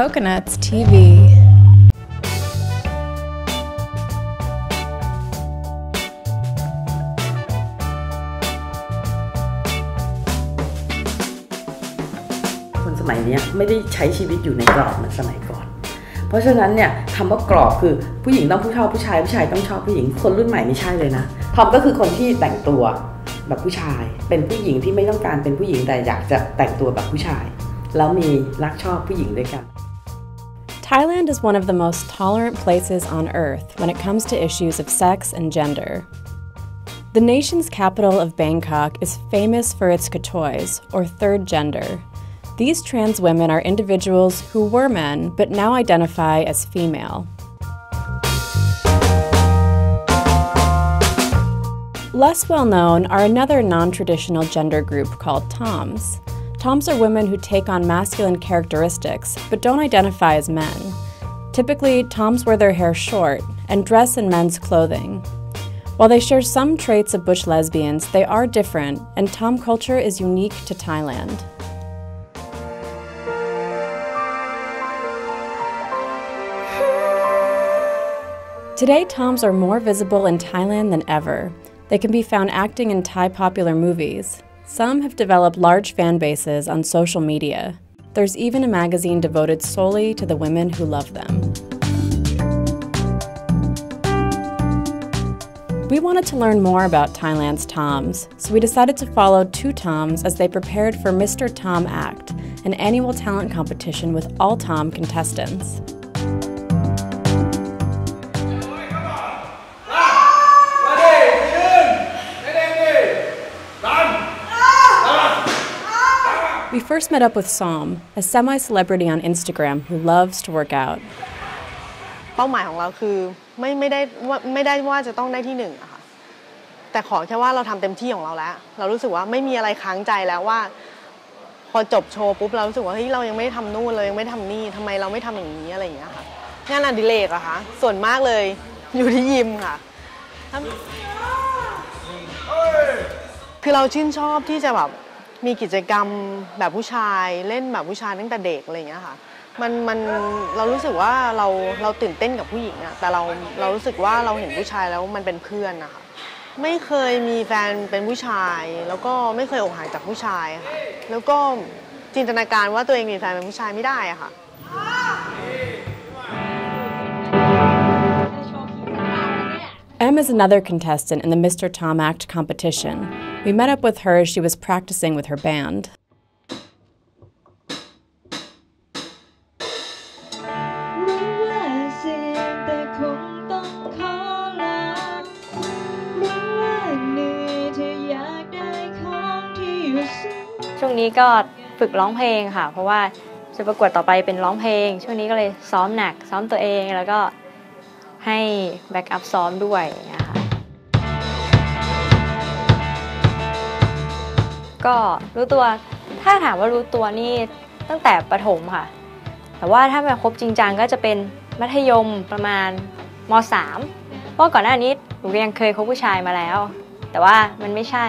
Coconuts TV. คนสมัยนี้ไม่ได้ใช้ชีวิตอยู่ในกรอบเหมือนสมัยก่อน เพราะฉะนั้นเนี่ยคำว่ากรอบคือผู้หญิงต้องผู้ชอบผู้ชายผู้ชายต้องชอบผู้หญิงคนรุ่นใหม่ไม่ใช่เลยนะทอมก็คือคนที่แต่งตัวแบบผู้ชาย เป็นผู้หญิงที่ไม่ต้องการเป็นผู้หญิงแต่อยากจะแต่งตัวแบบผู้ชาย แล้วมีรักชอบผู้หญิงด้วยกัน Thailand is one of the most tolerant places on earth when it comes to issues of sex and gender. The nation's capital of Bangkok is famous for its katoys, or third gender. These trans women are individuals who were men but now identify as female. Less well known are another non traditional gender group called Toms. Toms are women who take on masculine characteristics but don't identify as men. Typically, Toms wear their hair short and dress in men's clothing. While they share some traits of bush lesbians, they are different, and Tom culture is unique to Thailand. Today, Toms are more visible in Thailand than ever. They can be found acting in Thai popular movies. Some have developed large fan bases on social media. There's even a magazine devoted solely to the women who love them. We wanted to learn more about Thailand's Toms, so we decided to follow two Toms as they prepared for Mr. Tom Act, an annual talent competition with all Tom contestants. First met up with Som, a semi celebrity on Instagram who loves to work out. เป้าหมายของเราคือไม่ไม่ได้ว่าไม่ได้ว่าจะต้องได้ที่หนึ่งอะค่ะ แต่ขอแค่ว่าเราทำเต็มที่ของเราแล้ว เรารู้สึกว่าไม่มีอะไรค้างใจแล้วว่า พอจบโชว์ปุ๊บเรารู้สึกว่าเฮ้ยเรายังไม่ได้ทำนู่นเลยยังไม่ทำนี่ทำไมเราไม่ทำอย่างนี้อะไรอย่างเงี้ยค่ะ งานอดิเรกอะคะส่วนมากเลยอยู่ที่ยิมค่ะทำคือเราชื่นชอบที่จะแบบ มีกิจกรรมแบบผู้ชายเล่นแบบผู้ชายตั้งแต่เด็กอะไรอย่างเงี้ยค่ะมันมันเรารู้สึกว่าเราเราตื่นเต้นกับผู้หญิงอะแต่เราเรารู้สึกว่าเราเห็นผู้ชายแล้วมันเป็นเพื่อนนะคะไม่เคยมีแฟนเป็นผู้ชาย แล้วก็ไม่เคยอกหักจากผู้ชายค่ะแล้วก็จินตนาการว่าตัวเองมีแฟนเป็นผู้ชายไม่ได้อะค่ะ Em is another contestant in the Mr. Tom Act competition. We met up with her as she was practicing with her band. รู้ว่าเสี่ยงแต่คงต้องขอลองรู้ว่าเหนื่อยถ้าอยากได้ของที่อยู่สูงช่วงนี้ก็ฝึกร้องเพลงค่ะ เพราะว่าจะประกวดต่อไปเป็นร้องเพลง ช่วงนี้ก็เลยซ้อมหนัก ซ้อมตัวเองแล้วก็ให้แบ็กอัพซ้อมด้วย ก็รู้ตัวถ้าถามว่ารู้ตัวนี่ตั้งแต่ประถมค่ะ แต่ว่าถ้ามาคบจริงจังก็จะเป็นมัธยมประมาณม .3 เพราะก่อนหน้านี้หนูยังเคยคบผู้ชายมาแล้ว แต่ว่ามันไม่ใช่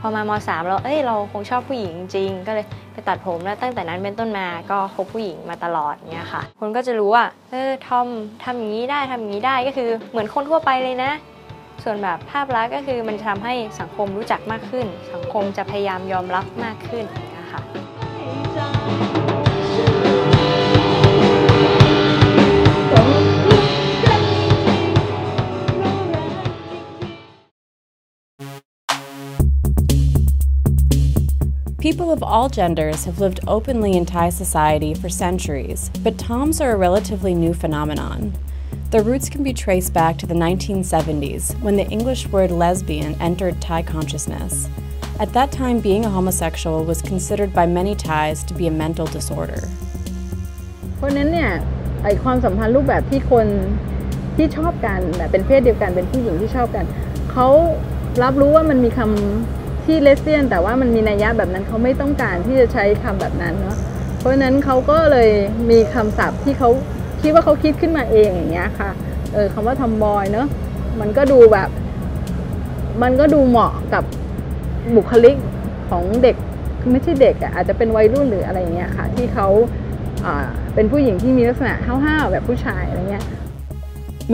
พอมามสามเราเอ้ยเราคงชอบผู้หญิงจริง ก็เลยไปตัดผมแล้วตั้งแต่นั้นเป็นต้นมาก็คบผู้หญิงมาตลอดเงี้ยค่ะ คนก็จะรู้ว่าเออทอมทำอย่างนี้ได้ทำอย่างนี้ได้ก็คือเหมือนคนทั่วไปเลยนะ ส่วนแบบภาพลักษณ์ก็คือมันจะทำให้สังคมรู้จักมากขึ้น สังคมจะพยายามยอมรับมากขึ้นอย่างเงี้ยค่ะ People of all genders have lived openly in Thai society for centuries, but Toms are a relatively new phenomenon. Their roots can be traced back to the 1970s when the English word lesbian entered Thai consciousness. At that time, being a homosexual was considered by many Thais to be a mental disorder. เพราะฉะนั้นเนี่ยไอความสัมพันธ์รูปแบบที่คนที่ชอบกันแบบเป็นเพศเดียวกันเป็นผู้หญิงที่ชอบกันเขารับรู้ว่ามันมีคำที่เลสเบี้ยน แต่ว่ามันมีนัยยะแบบนั้นเขาไม่ต้องการที่จะใช้คำแบบนั้นเนาะเพราะฉะนั้นเขาก็เลยมีคำศัพท์ที่เขา คิดว่าเขาคิดขึ้นมาเองอย่างเงี้ยค่ะ เออคำว่าทอมบอยเนาะมันก็ดูแบบ มันก็ดูเหมาะกับบุคลิกของเด็กไม่ใช่เด็กอะอาจจะเป็นวัยรุ่นหรืออะไรเงี้ยค่ะ ที่เขาเป็นผู้หญิงที่มีลักษณะห้าวๆแบบผู้ชายอะไรเงี้ย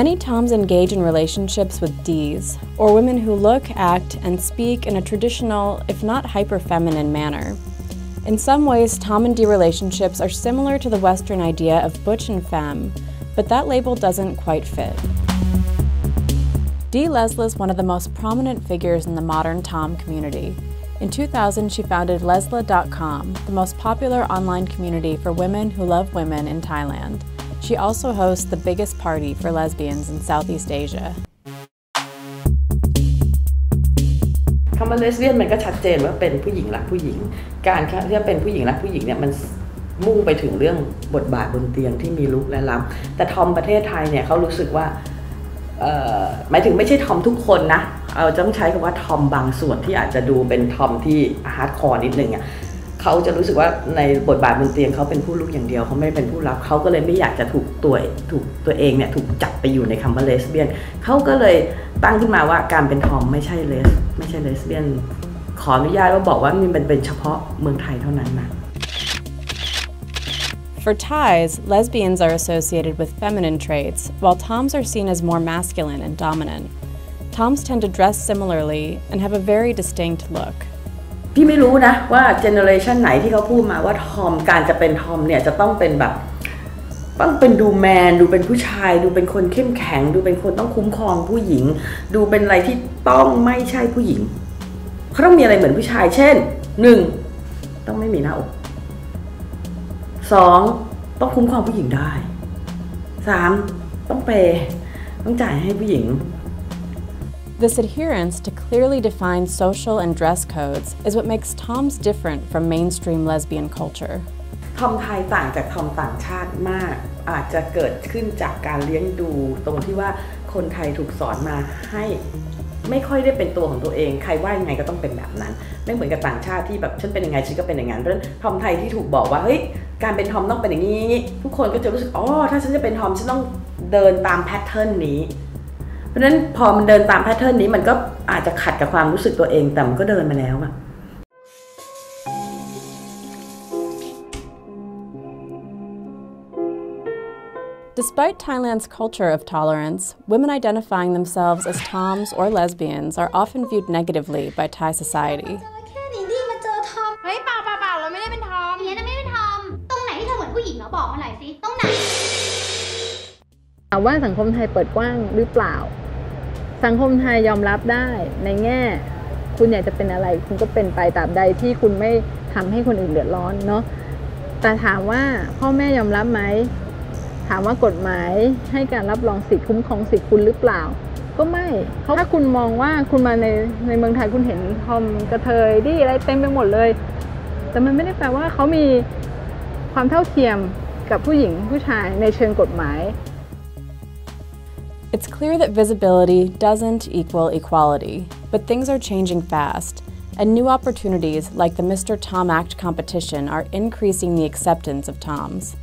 Many Toms engage in relationships with Ds, or women who look, act, and speak in a traditional, if not hyper feminine, manner. In some ways, Tom and D relationships are similar to the Western idea of butch and femme, but that label doesn't quite fit. Dee Leslie is one of the most prominent figures in the modern Tom community. In 2000, she founded Lesla.com, the most popular online community for women who love women in Thailand. She also hosts the biggest party for lesbians in Southeast Asia. คำว่าเลสเบี้ยนมันก็ชัดเจนว่าเป็นผู้หญิงรักผู้หญิง การที่จะเป็นผู้หญิงรักผู้หญิงเนี่ยมันมุ่งไปถึงเรื่องบทบาทบนเตียงที่มีรุกและรับแต่ทอมประเทศไทยเนี่ยเขารู้สึกว่าหมายถึงไม่ใช่ทอมทุกคนนะ เอาจะต้องใช้คำว่าทอมบางส่วนที่อาจจะดูเป็นทอมที่ hardcore นิดนึงอะเขาจะรู้สึกว่าในบทบาทบนเตียงเขาเป็นผู้รุกอย่างเดียวเขาไม่เป็นผู้รับเขาก็เลยไม่อยากจะถูกตัวถูกตัวเองเนี่ยถูกจับไปอยู่ในคำว่าเลสเบี้ยนเขาก็เลยตั้งขึ้นมาว่าการเป็นทอมไม่ใช่เลส ไม่ใช่เลสเบี้ยน ขออนุญาตว่าบอกว่ามันเป็นเฉพาะเมืองไทยเท่านั้นนะ For Thais, lesbians are associated with feminine traits, while Toms are seen as more masculine and dominant. Toms tend to dress similarly and have a very distinct look. พี่ไม่รู้นะว่า generation ไหนที่เขาพูดมาว่าทอมการจะเป็นทอมเนี่ยจะต้องเป็นแบบ ต้องเป็นดูแมนดูเป็นผู้ชาย ดูเป็นคนเข้มแข็ง ดูเป็นคนต้องคุ้มครองผู้หญิง ดูเป็นอะไรที่ต้องไม่ใช่ผู้หญิงเขาต้องมีอะไรเหมือนผู้ชาย เช่นหนึ่งต้องไม่มีหน้าอกสองต้องคุ้มครองผู้หญิงได้สามต้องเปย์ต้องจ่ายให้ผู้หญิง This adherence to clearly defined social and dress codes is what makes Toms different from mainstream lesbian culture. ทอมไทยต่างจากทอมต่างชาติมาก อาจจะเกิดขึ้นจากการเลี้ยงดู ตรงที่ว่าคนไทยถูกสอนมาให้ไม่ค่อยได้เป็นตัวของตัวเอง ใครว่ายังไงก็ต้องเป็นแบบนั้น ไม่เหมือนกับต่างชาติที่แบบฉันเป็นยังไงฉันก็เป็นอย่างนั้นเพราะฉะนั้นทอมไทยที่ถูกบอกว่าเฮ้ยการเป็นทอมต้องเป็นอย่างนี้ ทุกคนก็จะรู้สึกอ๋อถ้าฉันจะเป็นทอมฉันต้องเดินตามแพทเทิร์นนี้ เพราะฉะนั้นพอมันเดินตามแพทเทิร์นนี้มันก็อาจจะขัดกับความรู้สึกตัวเองแต่มันก็เดินมาแล้วอะ Despite Thailand's culture of tolerance, women identifying themselves as Toms or lesbians are often viewed negatively by Thai society. แค่นี้ดิมาเจอทอมเฮ้ยเปล่าเปล่าเปล่าเราไม่ได้เป็นทอมเนี้ยนะไม่เป็นทอม ตรงไหนที่เธอเหมือนผู้หญิงเหรอบอกมาหน่อยสิ ตรงไหน ถามว่าสังคมไทยเปิดกว้างหรือเปล่า สังคมไทยยอมรับได้ในแง่ คุณอยากจะเป็นอะไร คุณก็เป็นไปตราบใดที่คุณไม่ทำให้คนอื่นเดือดร้อนเนาะแต่ถามว่าพ่อแม่ยอมรับไหมถามว่ากฎหมายให้การรับรองสิทธิคุ้มครองสิทธิคุณหรือเปล่า ก็ไม่เขาถ้าคุณมองว่าคุณมาในในเมืองไทยคุณเห็นทอมกระเทยดีอะไรเต็มไปหมดเลย แต่มันไม่ได้แปลว่าเขามีความเท่าเทียมกับผู้หญิงผู้ชายในเชิงกฎหมาย It's clear that visibility doesn't equal equality, but things are changing fast, and new opportunities like the Mr. Tom Act competition are increasing the acceptance of Toms.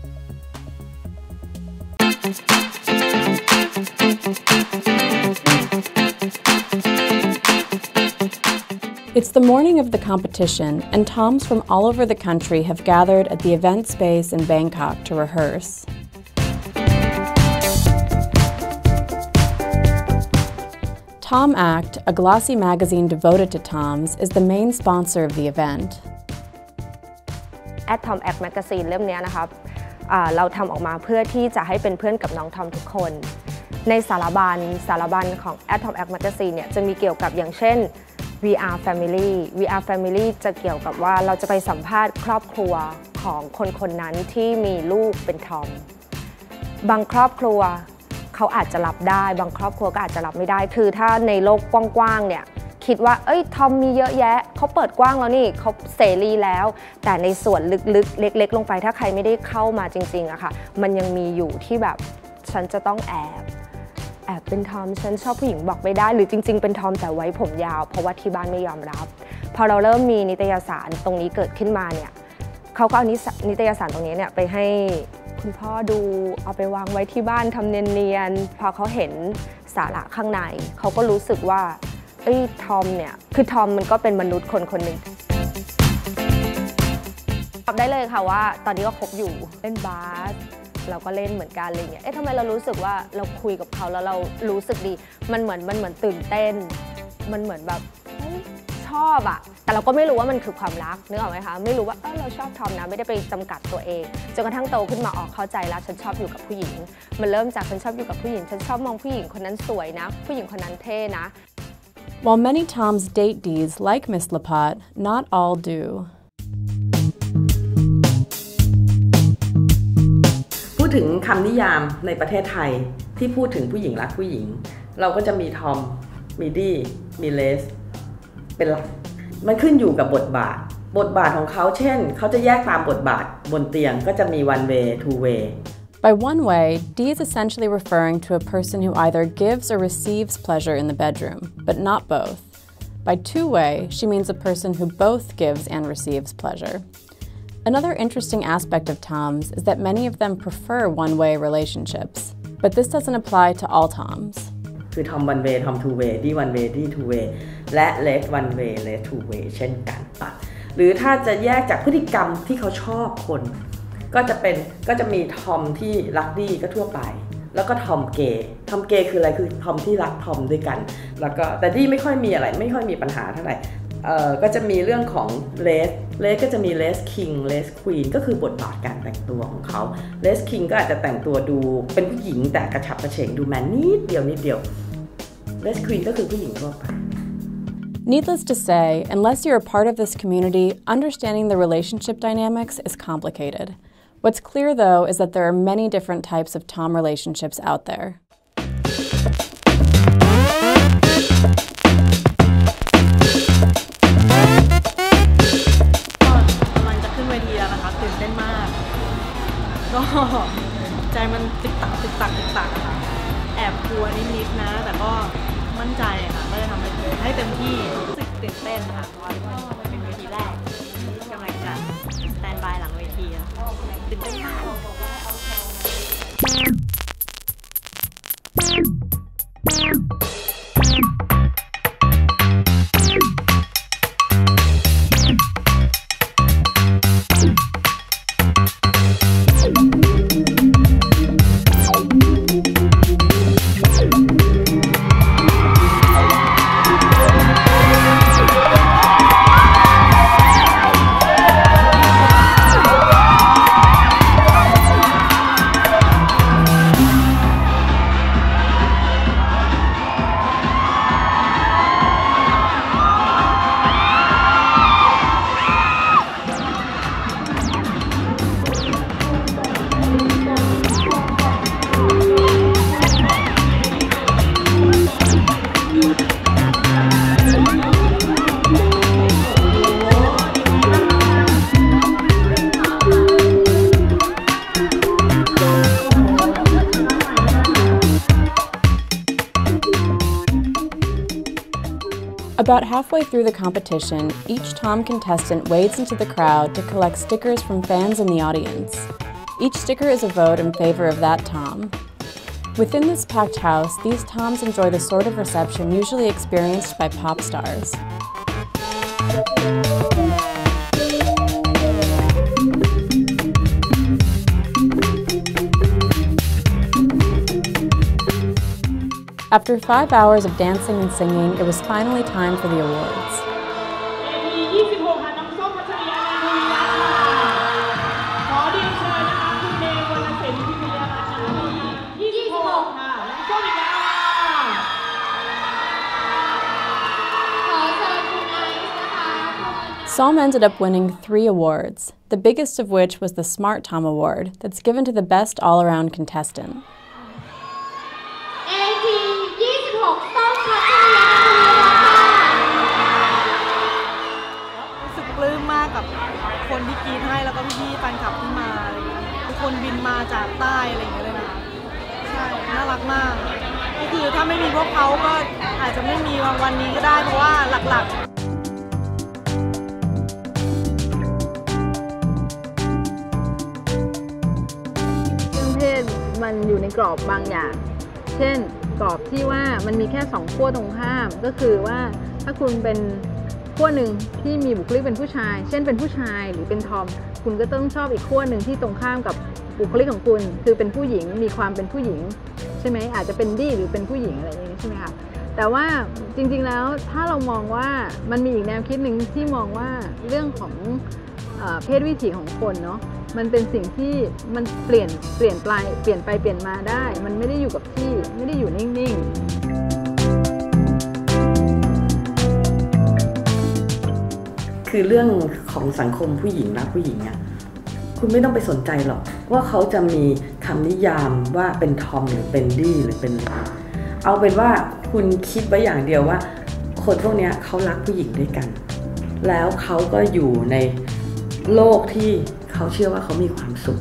It's the morning of the competition, and Toms from all over the country have gathered at the event space in Bangkok to rehearse. Tom Act, a glossy magazine devoted to Toms, is the main sponsor of the event. at Tom Act Magazine เล่มเนี้ยนะครับอ่าเราทำออกมาเพื่อที่จะให้เป็นเพื่อนกับน้องทอมทุกคน ในสารบัญสารบัญของ at Tom Act Magazine เนี่ยจะมีเกี่ยวกับอย่างเช่น VR Family VR Family จะเกี่ยวกับว่าเราจะไปสัมภาษณ์ครอบครัวของคนคนนั้นที่มีลูกเป็นทอม บางครอบครัวเขาอาจจะรับได้ บางครอบครัวก็อาจจะรับไม่ได้ คือถ้าในโลกกว้างๆเนี่ยคิดว่า เอ้ย ทอมมีเยอะแยะ เขาเปิดกว้างแล้วนี่ เขาเสรีแล้ว แต่ในส่วนลึกๆ เล็ก ๆ ลงไป ถ้าใครไม่ได้เข้ามาจริง ๆอะค่ะ มันยังมีอยู่ที่แบบ ฉันจะต้องแอบ แอบเป็นทอมฉันชอบผู้หญิงบอกไม่ได้ หรือจริง ๆ เป็นทอมแต่ไว้ผมยาว เพราะว่าที่บ้านไม่ยอมรับ พอเราเริ่มมีนิตยสารตรงนี้เกิดขึ้นมาเนี่ยเขาก็เอานินตยสารตรงนี้เนี่ยไปให้คุณพ่อดูเอาไปวางไว้ที่บ้านทำเนียนๆพอเขาเห็นสาระข้างในเขาก็รู้สึกว่าเอ้ทอมเนี่ยคือทอมมันก็เป็นมนุษย์คนคนหนึ่งตอบได้เลยค่ะว่า ตอนนี้ก็คบอยู่เล่นบาส เราก็เล่นเหมือนกันอะไรเงี้ย เอ๊ะทำไมเรารู้สึกว่าเราคุยกับเขาแล้วเรารู้สึกดี มันเหมือนมันเหมือนตื่นเต้น มันเหมือนแบบเฮ้ยชอบอะแต่เราก็ไม่รู้ว่ามันคือความรักนึกออกไหมคะ ไม่รู้ว่าเออเราชอบทอมนะ ไม่ได้ไปจำกัดตัวเอง จนกระทั่งโตขึ้นมาออกเข้าใจแล้วฉันชอบอยู่กับผู้หญิง มันเริ่มจากฉันชอบอยู่กับผู้หญิง ฉันชอบมองผู้หญิงคนนั้นสวยนะ ผู้หญิงคนนั้นเท่นะ While many Toms date Dees like Miss Lapat, not all do. ดถึงคำนิยามในประเทศไทยที่พูดถึงผู้หญิงรักผู้หญิง เราก็จะมีทอม มีดี้ มีเลส เป็นหลัก มันขึ้นอยู่กับบทบาท บทบาทของเขาเช่น เขาจะแยกตามบทบาทบนเตียงก็จะมี one way two way By one way, D is essentially referring to a person who either gives or receives pleasure in the bedroom, but not both. By two way, she means a person who both gives and receives pleasure. Another interesting aspect of Toms is that many of them prefer one way relationships, but this doesn't apply to all Toms. คือทอม one way ทอม two way ดี้ one way ดี้ two way และเลส one way เลส two way เช่นกันค่ะหรือถ้าจะแยกจากพฤติกรรมที่เขาชอบคน ก็จะเป็นก็จะมีทอมที่รักดี้ก็ทั่วไป แล้วก็ทอมเกย์ทอมเกย์คืออะไรคือทอมที่รักทอมด้วยกัน แล้วก็แต่ดี้ไม่ค่อยมีอะไร ไม่ค่อยมีปัญหาเท่าไหร่ ก็จะมีเรื่องของเลสเลสก็จะมีเลส king เลส queen ก็คือบทบาทการแต่งตัวของเขาเลสคิงก็อาจจะแต่งตัวดูเป็นผู้หญิงแต่กระฉับกระเฉงดูแมนนิดเดียวนิดเดียวเลสควีนก็คือผู้หญิงทั่วไป Needless to say, unless you're a part of this community, understanding the relationship dynamics is complicated. What's clear, though, is that there are many different types of Tom relationships out there. ตื่นเต้นมา About halfway through the competition, each Tom contestant wades into the crowd to collect stickers from fans in the audience. Each sticker is a vote in favor of that Tom. Within this packed house, these Toms enjoy the sort of reception usually experienced by pop stars. After five hours of dancing and singing, it was finally time for the awards. Psalm ended up winning three awards, the biggest of which was the Smart Tom Award, that's given to the best all around contestant. คนบินมาจากใต้อะไรอย่างเงี้ยเลยนะใช่น่ารักมาก ก็คือถ้าไม่มีพวกเขาก็อาจจะไม่มีวันนี้ก็ได้เพราะว่าหลักๆเพศมันอยู่ในกรอบบางอย่าง เช่น กรอบที่ว่ามันมีแค่สองขั้วตรงข้าม ก็คือว่าถ้าคุณเป็นขั้วหนึ่งที่มีบุคลิกเป็นผู้ชาย เช่นเป็นผู้ชายหรือเป็นทอม คุณก็ต้องชอบอีกขั้วหนึ่งที่ตรงข้ามกับ บุคลิกของคุณคือเป็นผู้หญิงมีความเป็นผู้หญิงใช่ไหมอาจจะเป็นดี้หรือเป็นผู้หญิงอะไรอย่างนี้ใช่ไหมคะแต่ว่าจริงๆแล้วถ้าเรามองว่ามันมีอีกแนวคิดหนึ่งที่มองว่าเรื่องของเอเพศวิถีของคนเนาะมันเป็นสิ่งที่มันเปลี่ยนเปลี่ยนไปเปลี่ยนไปเปลี่ยนมาได้ มันไม่ได้อยู่กับที่ไม่ได้อยู่นิ่งๆ คือเรื่องของสังคมผู้หญิงรักผู้หญิงอะ คุณไม่ต้องไปสนใจหรอก ว่าเขาจะมีคำนิยามว่าเป็นทอมหรือเป็นดี้หรือเป็นอะไรเอาเป็นว่าคุณคิดไว้อย่างเดียวว่า คนพวกนี้เขารักผู้หญิงด้วยกัน แล้วเขาก็อยู่ในโลกที่เขาเชื่อว่าเขามีความสุข